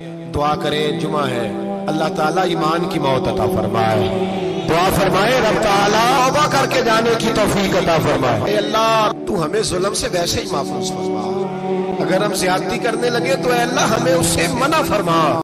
दुआ करें जुमा है। अल्लाह ताला ईमान की मौत अता फरमाए। दुआ फरमाए, रब ताला तौबा करके जाने की तोफीक अता फरमाए। अल्लाह, तू हमें जुल्म से वैसे ही महफूज फरमा। अगर हम ज्यादती करने लगे तो अल्लाह हमें उससे मना फरमा।